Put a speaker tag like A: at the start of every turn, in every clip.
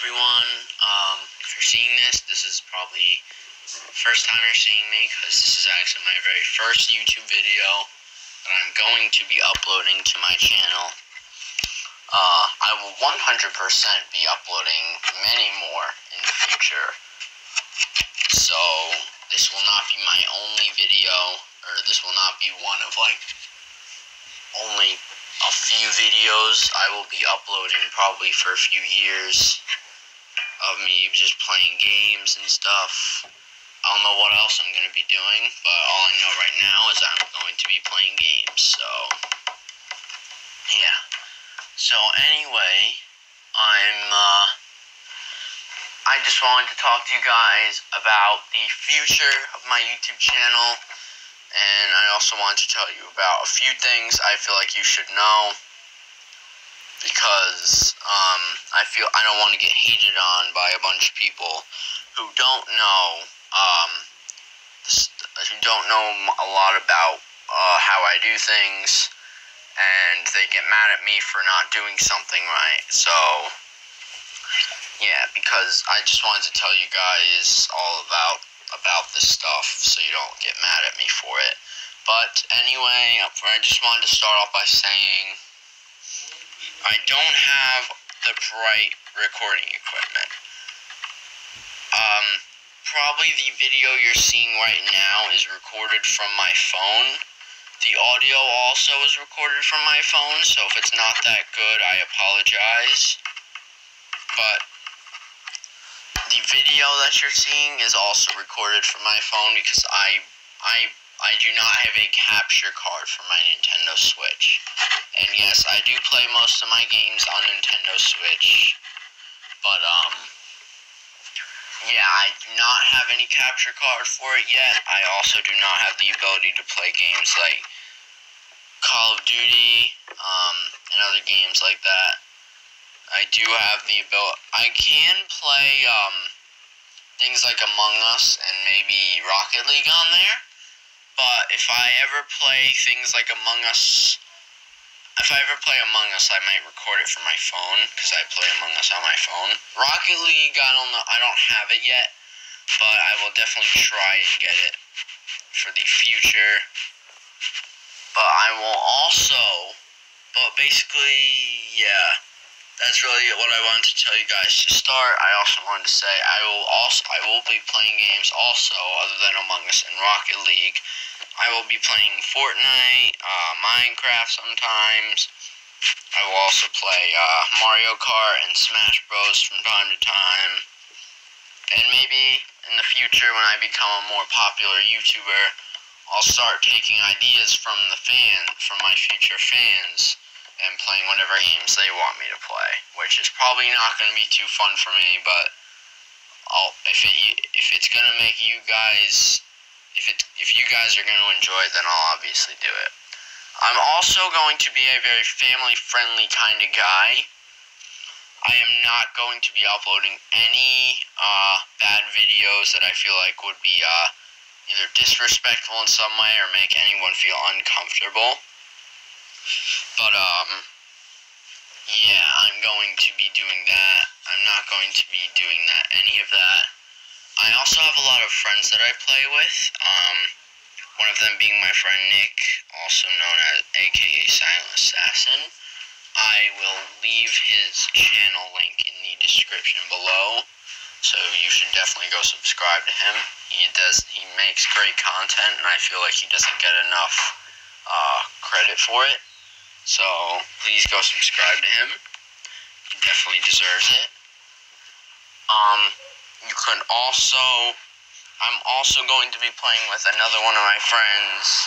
A: everyone. Um, if you're seeing this, this is probably first time you're seeing me because this is actually my very first YouTube video that I'm going to be uploading to my channel. Uh, I will 100% be uploading many more in the future. So, this will not be my only video, or this will not be one of like only a few videos I will be uploading probably for a few years of me just playing games and stuff. I don't know what else I'm going to be doing, but all I know right now is I'm going to be playing games, so yeah. So anyway, I'm uh I just wanted to talk to you guys about the future of my YouTube channel and I also want to tell you about a few things I feel like you should know because um, I feel I don't want to get hated on by a bunch of people who don't know um, who don't know a lot about uh, how I do things and they get mad at me for not doing something right so yeah because I just wanted to tell you guys all about about this stuff so you don't get mad at me for it. But anyway, I just wanted to start off by saying I don't have the right recording equipment. Um, probably the video you're seeing right now is recorded from my phone. The audio also is recorded from my phone, so if it's not that good, I apologize. But the video that you're seeing is also recorded from my phone because I I I do not have a capture card for my Nintendo Switch. And yes, I do play most of my games on Nintendo Switch. But um yeah, I do not have any capture card for it yet. I also do not have the ability to play games like Call of Duty, um, and other games like that. I do have the ability. I can play um, things like Among Us and maybe Rocket League on there. But if I ever play things like Among Us, if I ever play Among Us, I might record it from my phone because I play Among Us on my phone. Rocket League, I don't know. I don't have it yet, but I will definitely try and get it for the future. But I will also, but basically, yeah that's really what I wanted to tell you guys to start. I also wanted to say I will also I will be playing games also other than Among Us and Rocket League. I will be playing Fortnite, uh, Minecraft sometimes. I will also play uh, Mario Kart and Smash Bros from time to time. And maybe in the future when I become a more popular YouTuber, I'll start taking ideas from the fan from my future fans and playing whatever games they want me to play, which is probably not going to be too fun for me, but I'll if it if it's going to make you guys if it if you guys are going to enjoy it, then I'll obviously do it. I'm also going to be a very family friendly kind of guy. I am not going to be uploading any uh, bad videos that I feel like would be uh, either disrespectful in some way or make anyone feel uncomfortable. But, um, yeah, I'm going to be doing that. I'm not going to be doing that, any of that. I also have a lot of friends that I play with. Um, one of them being my friend Nick, also known as AKA Silent Assassin. I will leave his channel link in the description below. So you should definitely go subscribe to him. He does he makes great content and I feel like he doesn't get enough uh, credit for it. So please go subscribe to him. He definitely deserves it. Um, you can also, I'm also going to be playing with another one of my friends.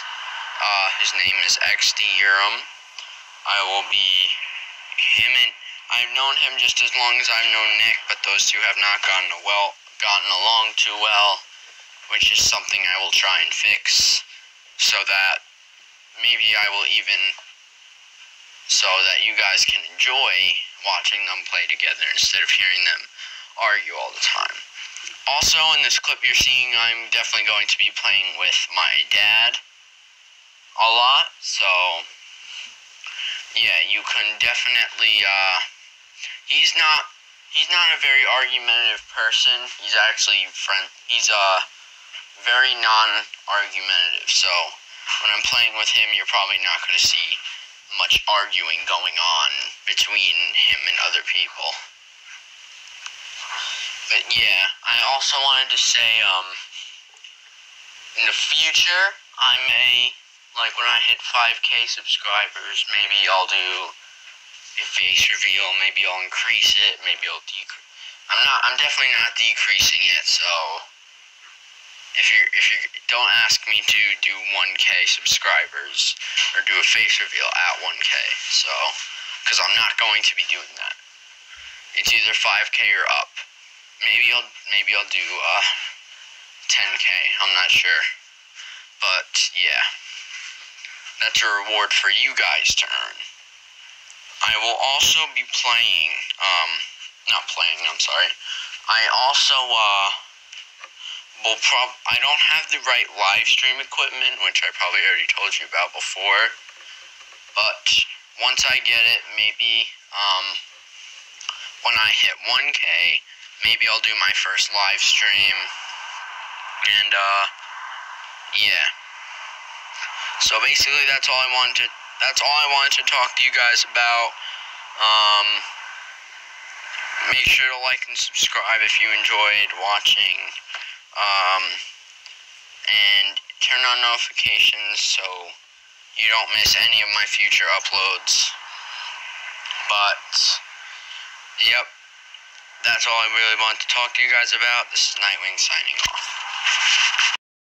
A: Uh, his name is XD Urim. I will be him and I've known him just as long as I've known Nick, but those two have not gotten well, gotten along too well, which is something I will try and fix, so that maybe I will even so that you guys can enjoy watching them play together instead of hearing them argue all the time. Also, in this clip you're seeing, I'm definitely going to be playing with my dad a lot, so yeah, you can definitely, uh, he's not, he's not a very argumentative person. He's actually friend. He's uh very non-argumentative. So when I'm playing with him, you're probably not going to see much arguing going on between him and other people. But yeah, I also wanted to say, um, in the future, I may, like when I hit 5k subscribers, maybe I'll do a face reveal, maybe I'll increase it, maybe I'll decrease. I'm not, I'm definitely not decreasing it, so if you if you don't ask me to do 1k subscribers or do a face reveal at 1k so because i'm not going to be doing that. It's either 5k or up. Maybe i'll maybe i'll do uh 10k i'm not sure. But yeah. That's a reward for you guys to earn. I will also be playing um not playing i'm sorry. I also uh will prob I don't have the right live stream equipment, which I probably already told you about before. But once I get it, maybe um, when I hit 1K, maybe I'll do my first live stream. And uh, yeah. So basically, that's all I wanted. To, that's all I wanted to talk to you guys about. Um, make sure to like and subscribe if you enjoyed watching um, and turn on notifications so you don't miss any of my future uploads. But, yep, that's all I really want to talk to you guys about. This is Knightwing signing off.